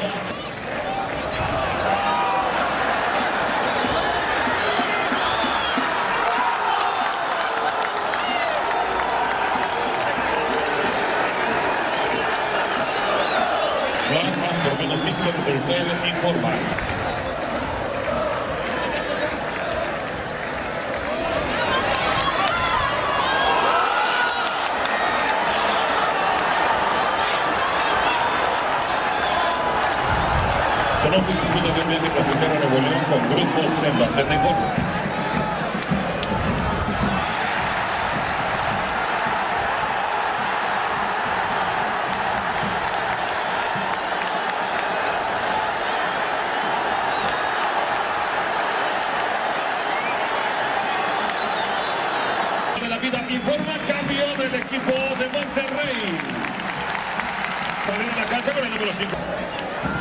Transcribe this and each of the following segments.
Yeah. Viaje placentero a Nuevo León con Grupo Senda. Senda informa. de vida informa cambio del equipo de Monterrey. Saliendo a la cancha con el número 5.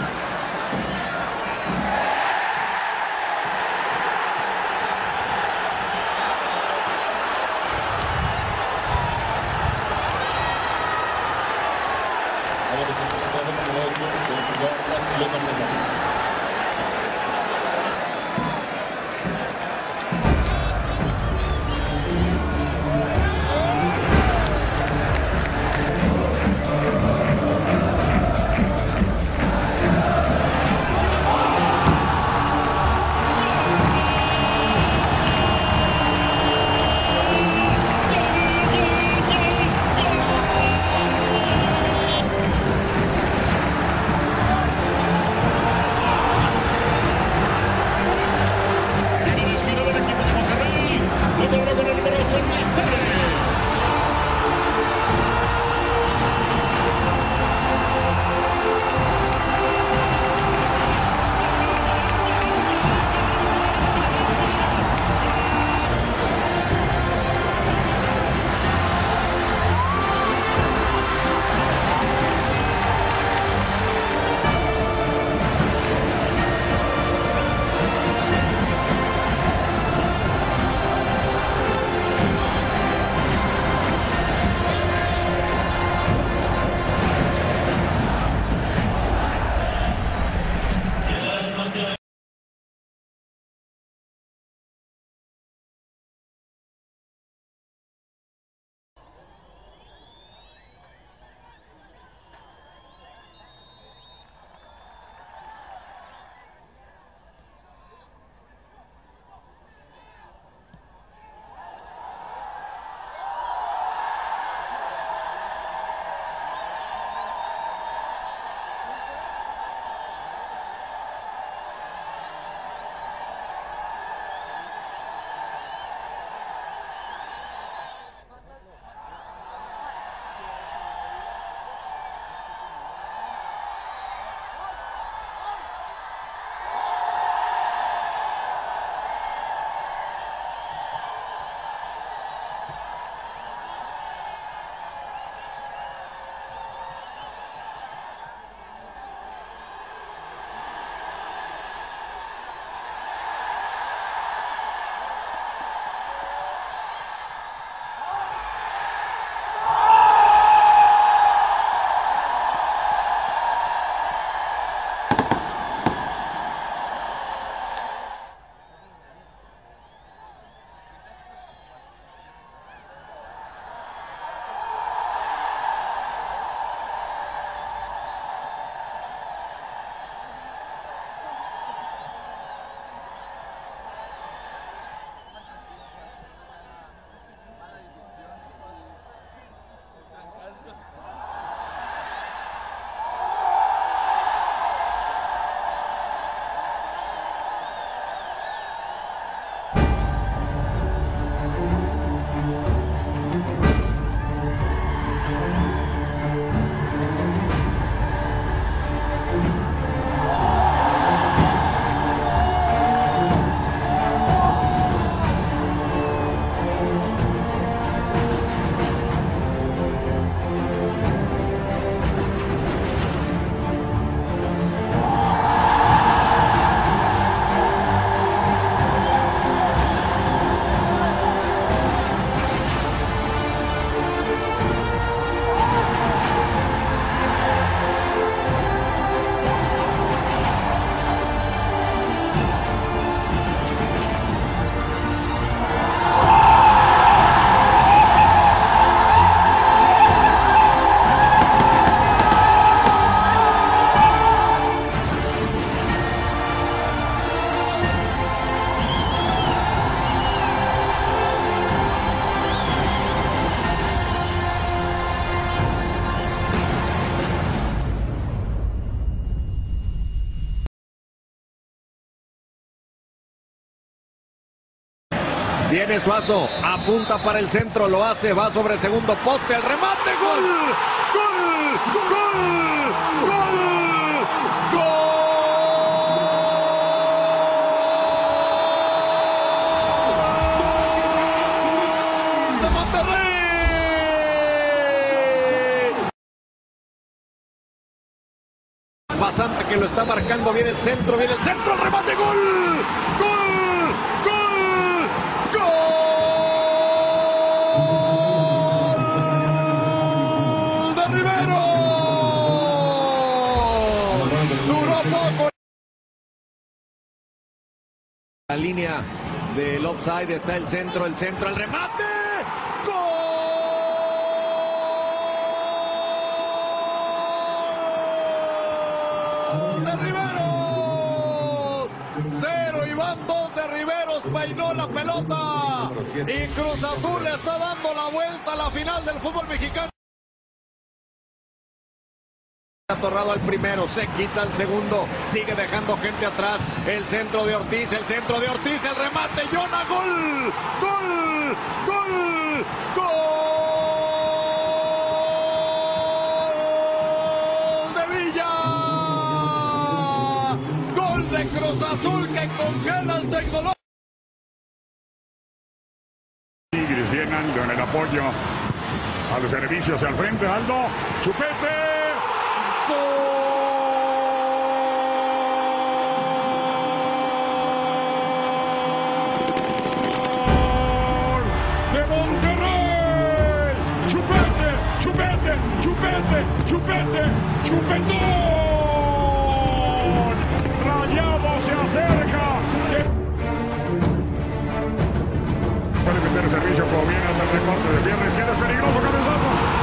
Viene Suazo, apunta para el centro, lo hace, va sobre segundo poste, el remate, gol, gol, gol, gol, gol. Pasante que lo está marcando, viene el centro, viene el centro, el remate, gol, gol, gol, La línea del offside está el centro, el centro, el remate. ¡Gol! Peinó la pelota. Y Cruz Azul le está dando la vuelta a la final del fútbol mexicano. Atorrado al primero, se quita el segundo, sigue dejando gente atrás. El centro de Ortiz, el centro de Ortiz, el remate, Yona, gol, gol, gol, gol de Villa. Gol de Cruz Azul que congela el tecnológico. En el apoyo a los servicios al frente. Aldo, chupete. ¡Gol chupete, chupete, chupete, chupetón. Rayado se acerca. Meter servicio hasta el recorte de pierna izquierda. Es peligroso, cabezazo.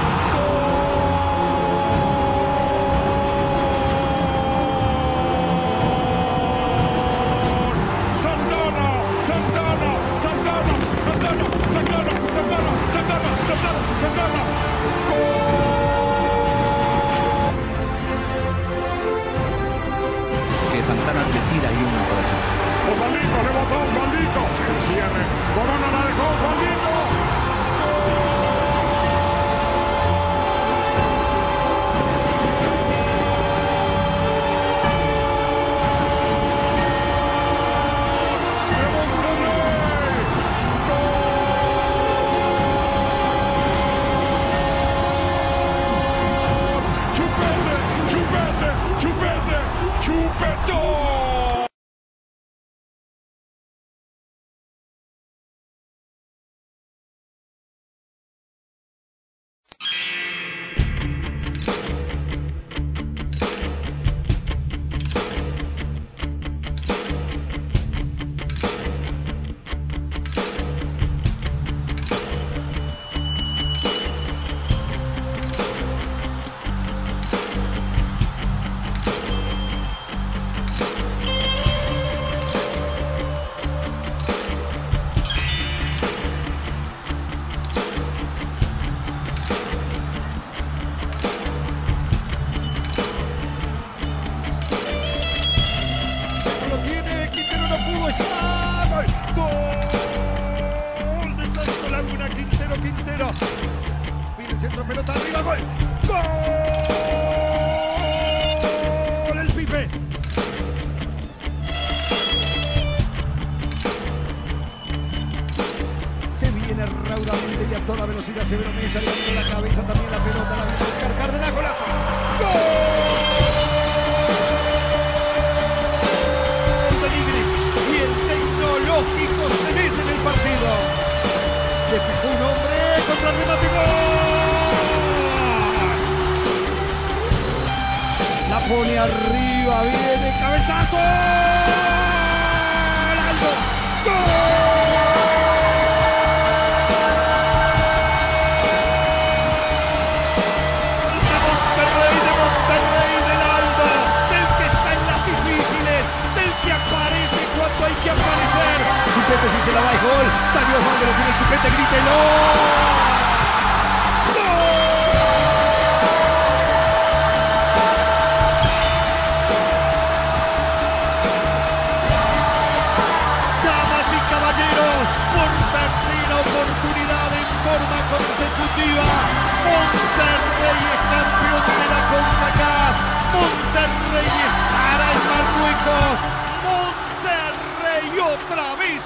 Chupetou! Gol de Santo Laguna, Quintero, Quintero. Viene el centro, pelota arriba, gol. Gol, el Pipe. Se viene raudamente y a toda velocidad se ve Mesa, levantando la cabeza también la pelota, la viene a buscar Cárdenas, golazo. Peligri arriba, viene cabezazo. Aldo. ¡Gol! De Monterrey, de Monterrey, del Alba, del que está en las difíciles, del que aparece cuando hay que aparecer. Chupete si se la va el gol, salió Osvaldo, lo tiene Chupete, grítelo. Consecutiva. Monterrey es campeón de la CONCACAF. Monterrey estará en Marruecos. Monterrey otra vez